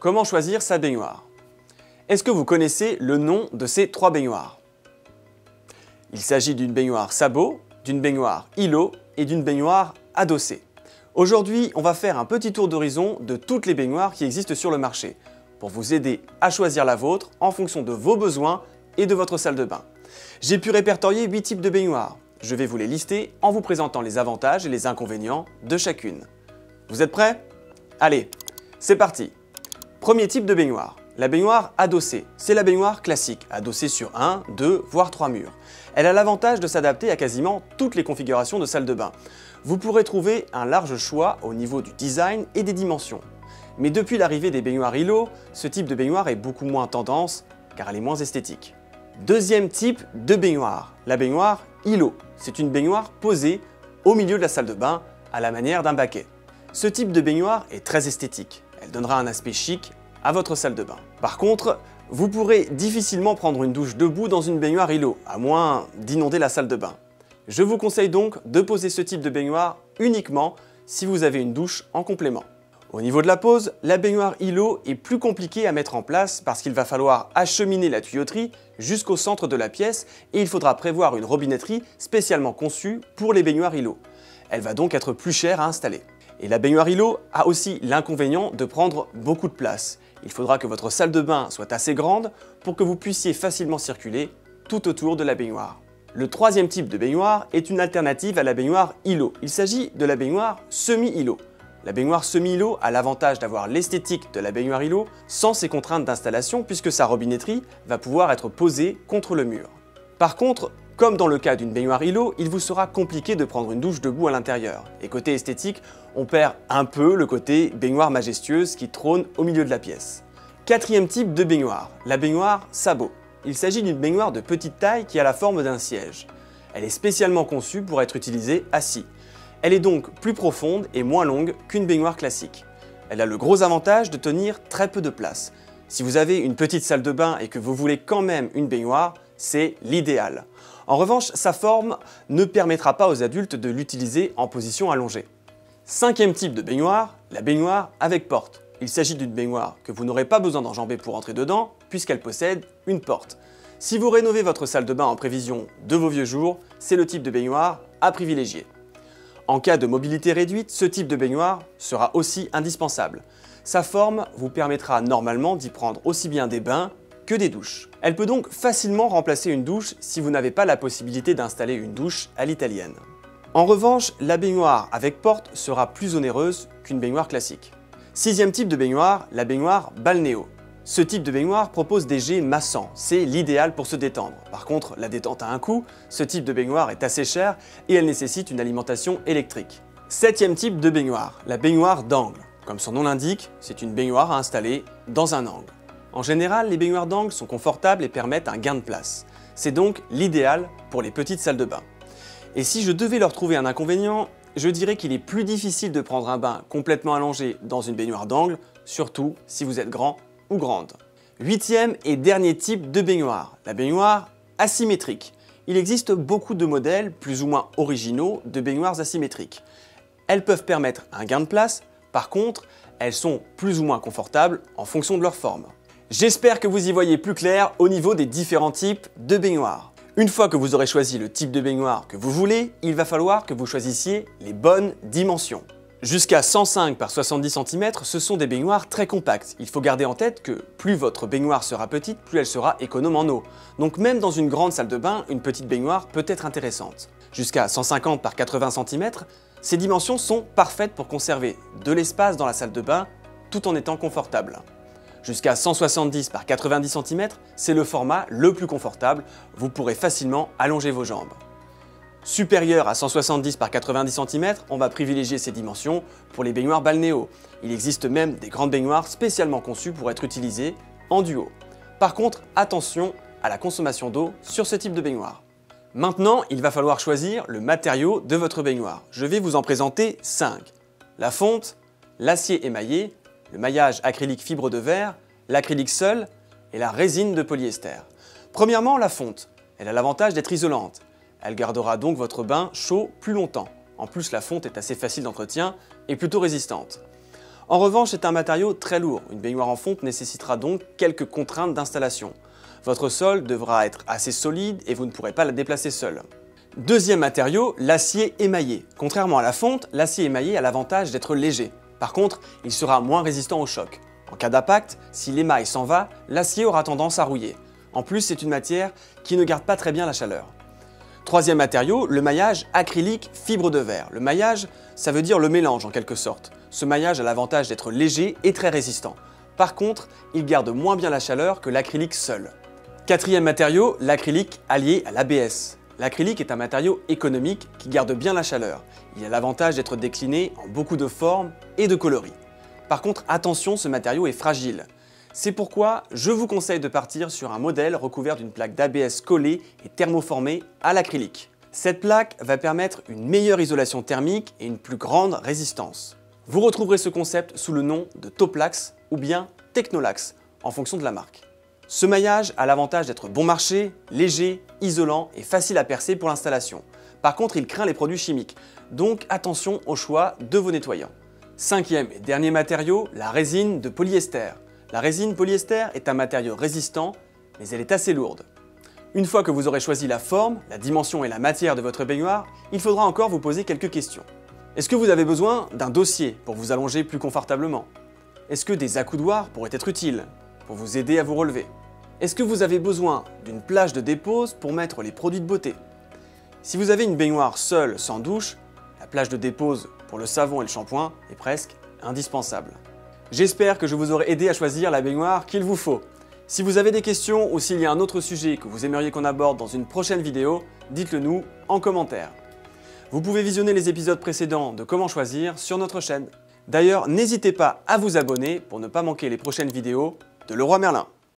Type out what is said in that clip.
Comment choisir sa baignoire? Est-ce que vous connaissez le nom de ces trois baignoires? Il s'agit d'une baignoire sabot, d'une baignoire îlot et d'une baignoire adossée. Aujourd'hui, on va faire un petit tour d'horizon de toutes les baignoires qui existent sur le marché pour vous aider à choisir la vôtre en fonction de vos besoins et de votre salle de bain. J'ai pu répertorier 8 types de baignoires. Je vais vous les lister en vous présentant les avantages et les inconvénients de chacune. Vous êtes prêts? Allez, c'est parti Premier type de baignoire, la baignoire adossée. C'est la baignoire classique, adossée sur 1, 2, voire 3 murs. Elle a l'avantage de s'adapter à quasiment toutes les configurations de salle de bain. Vous pourrez trouver un large choix au niveau du design et des dimensions. Mais depuis l'arrivée des baignoires îlots, ce type de baignoire est beaucoup moins tendance car elle est moins esthétique. Deuxième type de baignoire, la baignoire îlot. C'est une baignoire posée au milieu de la salle de bain à la manière d'un baquet. Ce type de baignoire est très esthétique. Donnera un aspect chic à votre salle de bain. Par contre, vous pourrez difficilement prendre une douche debout dans une baignoire îlot, à moins d'inonder la salle de bain. Je vous conseille donc de poser ce type de baignoire uniquement si vous avez une douche en complément. Au niveau de la pose, la baignoire îlot est plus compliquée à mettre en place parce qu'il va falloir acheminer la tuyauterie jusqu'au centre de la pièce et il faudra prévoir une robinetterie spécialement conçue pour les baignoires îlot. Elle va donc être plus chère à installer. Et la baignoire îlot a aussi l'inconvénient de prendre beaucoup de place. Il faudra que votre salle de bain soit assez grande pour que vous puissiez facilement circuler tout autour de la baignoire. Le troisième type de baignoire est une alternative à la baignoire îlot. Il s'agit de la baignoire semi-îlot. La baignoire semi-îlot a l'avantage d'avoir l'esthétique de la baignoire îlot sans ses contraintes d'installation puisque sa robinetterie va pouvoir être posée contre le mur. Par contre, comme dans le cas d'une baignoire îlot, il vous sera compliqué de prendre une douche debout à l'intérieur. Et côté esthétique, on perd un peu le côté baignoire majestueuse qui trône au milieu de la pièce. Quatrième type de baignoire, la baignoire sabot. Il s'agit d'une baignoire de petite taille qui a la forme d'un siège. Elle est spécialement conçue pour être utilisée assis. Elle est donc plus profonde et moins longue qu'une baignoire classique. Elle a le gros avantage de tenir très peu de place. Si vous avez une petite salle de bain et que vous voulez quand même une baignoire, c'est l'idéal. En revanche, sa forme ne permettra pas aux adultes de l'utiliser en position allongée. Cinquième type de baignoire, la baignoire avec porte. Il s'agit d'une baignoire que vous n'aurez pas besoin d'enjamber pour entrer dedans, puisqu'elle possède une porte. Si vous rénovez votre salle de bain en prévision de vos vieux jours, c'est le type de baignoire à privilégier. En cas de mobilité réduite, ce type de baignoire sera aussi indispensable. Sa forme vous permettra normalement d'y prendre aussi bien des bains des douches. Elle peut donc facilement remplacer une douche si vous n'avez pas la possibilité d'installer une douche à l'italienne. En revanche, la baignoire avec porte sera plus onéreuse qu'une baignoire classique. Sixième type de baignoire, la baignoire balnéo. Ce type de baignoire propose des jets massants, c'est l'idéal pour se détendre. Par contre, la détente a un coût, ce type de baignoire est assez cher et elle nécessite une alimentation électrique. Septième type de baignoire, la baignoire d'angle. Comme son nom l'indique, c'est une baignoire à installer dans un angle. En général, les baignoires d'angle sont confortables et permettent un gain de place. C'est donc l'idéal pour les petites salles de bain. Et si je devais leur trouver un inconvénient, je dirais qu'il est plus difficile de prendre un bain complètement allongé dans une baignoire d'angle, surtout si vous êtes grand ou grande. Huitième et dernier type de baignoire, la baignoire asymétrique. Il existe beaucoup de modèles plus ou moins originaux de baignoires asymétriques. Elles peuvent permettre un gain de place, par contre, elles sont plus ou moins confortables en fonction de leur forme. J'espère que vous y voyez plus clair au niveau des différents types de baignoires. Une fois que vous aurez choisi le type de baignoire que vous voulez, il va falloir que vous choisissiez les bonnes dimensions. Jusqu'à 105 par 70 cm, ce sont des baignoires très compactes. Il faut garder en tête que plus votre baignoire sera petite, plus elle sera économe en eau. Donc même dans une grande salle de bain, une petite baignoire peut être intéressante. Jusqu'à 150 par 80 cm, ces dimensions sont parfaites pour conserver de l'espace dans la salle de bain tout en étant confortable. Jusqu'à 170 par 90 cm, c'est le format le plus confortable, vous pourrez facilement allonger vos jambes supérieur à 170 par 90 cm, on va privilégier ces dimensions pour les baignoires balnéo. Il existe même des grandes baignoires spécialement conçues pour être utilisées en duo. Par contre, attention à la consommation d'eau sur ce type de baignoire. Maintenant, il va falloir choisir le matériau de votre baignoire. Je vais vous en présenter 5. La fonte, l'acier émaillé, le maillage acrylique fibre de verre, l'acrylique seul et la résine de polyester. Premièrement, la fonte. Elle a l'avantage d'être isolante. Elle gardera donc votre bain chaud plus longtemps. En plus, la fonte est assez facile d'entretien et plutôt résistante. En revanche, c'est un matériau très lourd. Une baignoire en fonte nécessitera donc quelques contraintes d'installation. Votre sol devra être assez solide et vous ne pourrez pas la déplacer seul. Deuxième matériau, l'acier émaillé. Contrairement à la fonte, l'acier émaillé a l'avantage d'être léger. Par contre, il sera moins résistant au choc. En cas d'impact, si l'émail s'en va, l'acier aura tendance à rouiller. En plus, c'est une matière qui ne garde pas très bien la chaleur. Troisième matériau, le maillage acrylique fibre de verre. Le maillage, ça veut dire le mélange en quelque sorte. Ce maillage a l'avantage d'être léger et très résistant. Par contre, il garde moins bien la chaleur que l'acrylique seul. Quatrième matériau, l'acrylique allié à l'ABS. L'acrylique est un matériau économique qui garde bien la chaleur. Il a l'avantage d'être décliné en beaucoup de formes et de coloris. Par contre, attention, ce matériau est fragile. C'est pourquoi je vous conseille de partir sur un modèle recouvert d'une plaque d'ABS collée et thermoformée à l'acrylique. Cette plaque va permettre une meilleure isolation thermique et une plus grande résistance. Vous retrouverez ce concept sous le nom de Toplax ou bien Technolax en fonction de la marque. Ce maillage a l'avantage d'être bon marché, léger, isolant et facile à percer pour l'installation. Par contre, il craint les produits chimiques, donc attention au choix de vos nettoyants. Cinquième et dernier matériau, la résine de polyester. La résine polyester est un matériau résistant, mais elle est assez lourde. Une fois que vous aurez choisi la forme, la dimension et la matière de votre baignoire, il faudra encore vous poser quelques questions. Est-ce que vous avez besoin d'un dossier pour vous allonger plus confortablement? Est-ce que des accoudoirs pourraient être utiles pour vous aider à vous relever? Est-ce que vous avez besoin d'une plage de dépose pour mettre les produits de beauté? Si vous avez une baignoire seule sans douche, la plage de dépose pour le savon et le shampoing est presque indispensable. J'espère que je vous aurai aidé à choisir la baignoire qu'il vous faut. Si vous avez des questions ou s'il y a un autre sujet que vous aimeriez qu'on aborde dans une prochaine vidéo, dites-le nous en commentaire. Vous pouvez visionner les épisodes précédents de Comment choisir sur notre chaîne. D'ailleurs, n'hésitez pas à vous abonner pour ne pas manquer les prochaines vidéos de Leroy Merlin.